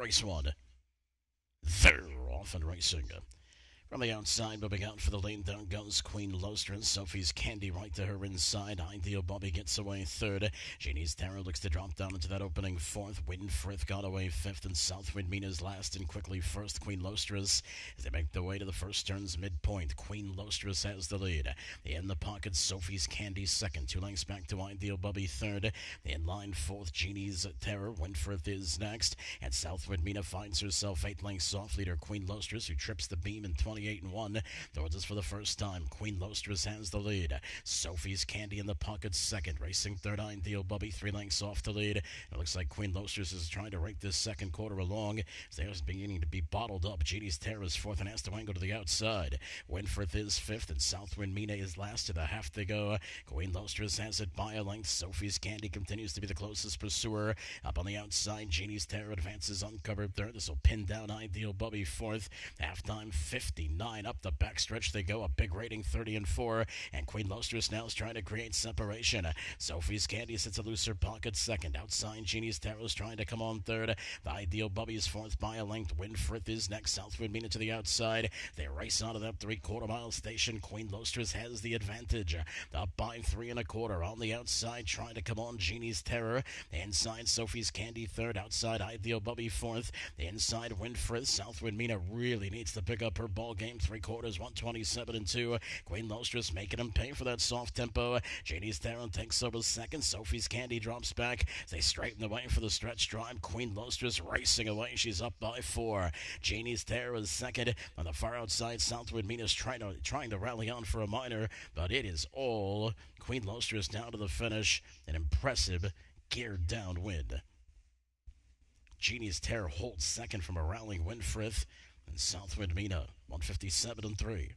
race one. They're off and racing. From the outside, moving out for the lane, down goes Queen Lostris. Sophie's Candy right to her inside. Ideal Bobby gets away third. Janie's Terror looks to drop down into that opening fourth. Winfrith got away fifth, and Southwind Mina's last and quickly first. Queen Lostris as they make their way to the first turn's midpoint. Queen Lostris has the lead. In the pocket, Sophie's Candy second. Two lengths back to Ideal Bobby third. In line fourth, Janie's Terror. Winfrith is next. And Southwind Mina finds herself eight lengths off leader Queen Lostris, who trips the beam in 20. 28 and 1. Towards us for the first time. Queen Lostris has the lead. Sophie's Candy in the pocket second. Racing third Ideal Bubby, three lengths off the lead. It looks like Queen Lostris is trying to rake this second quarter along. There's beginning to be bottled up. Genie's Terror is fourth and has to angle to the outside. Winfrith is fifth and Southwind Mina is last to the half to go. Queen Lostris has it by a length. Sophie's Candy continues to be the closest pursuer. Up on the outside, Genie's Terror advances uncovered third. This will pin down Ideal Bubby fourth. Halftime 50 nine up the backstretch they go. A big rating, 30 and four. And Queen Lostris now is trying to create separation. Sophie's Candy sits a looser pocket second. Outside, Genie's Tarot's trying to come on third. The Ideal Bubby's fourth by a length. Winfrith is next. Southwind Mina to the outside. They race out of that three quarter mile station. Queen Lostris has the advantage. Up by three and a quarter on the outside, trying to come on Genie's Terror. Inside, Sophie's Candy third. Outside, Ideal Bubby fourth. Inside, Winfrith. Southwind Mina really needs to pick up her ball game. Three quarters, 127 and 2. Queen Lostris making them pay for that soft tempo. Janie's Theron takes over second. Sophie's Candy drops back. They straighten the way for the stretch drive. Queen Lostris racing away. She's up by four. Janie's is second. On the far outside, Southwood Mina's trying to, trying to rally on for a minor, but it is all Queen Lostris down to the finish. An impressive geared down win. Genie's Terror holds second from a rallying Winfrith and Southwind Mina 157 and 3.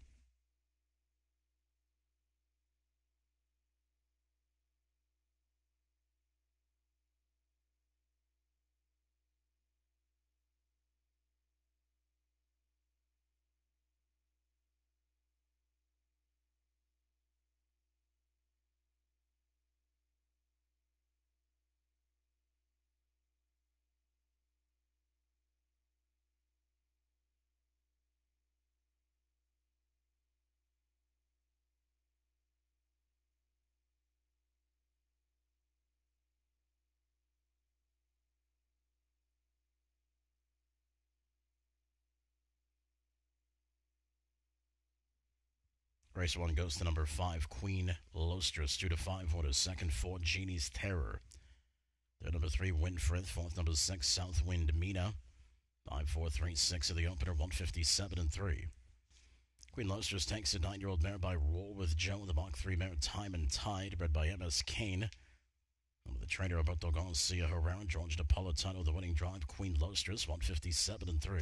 Race 1 goes to number 5, Queen Lostris. 2 to 5, what is second, 4, Genie's Terror. They're number 3, Winfrith. Fourth, number 6, South Wind Mina. 5, 4, 3, 6 of the opener, 157 and 3. Queen Lostris takes a 9 year old mare by Roll with Joe. The Mach 3 mare, Time and Tide, bred by MS Kane. Number the trainer, Roberto Garcia Herrera, George Napolitano, the winning drive, Queen Lostris, 157 and 3.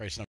Right.